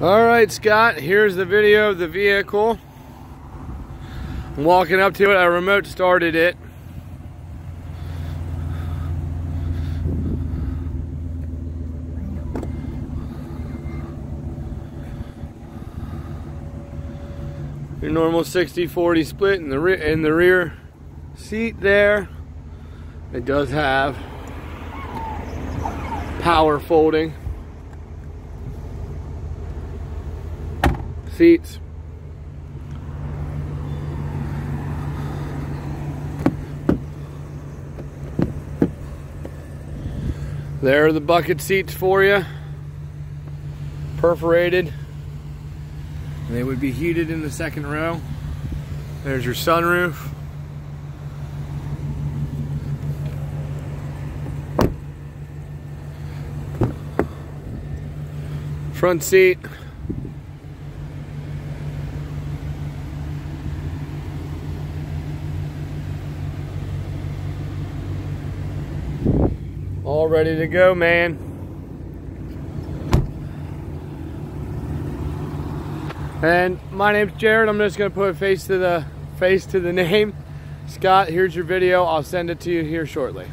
All right, Scott, here's the video of the vehicle. I'm walking up to it, I remote started it. Your normal 60-40 split in the, in the rear seat there. It does have power folding. Seats. There are the bucket seats for you. Perforated. They would be heated in the second row. There's your sunroof. Front seat. All ready to go, man. And my name's Jared. I'm just gonna put a face to the face to the name. Scott, here's your video. I'll send it to you here shortly.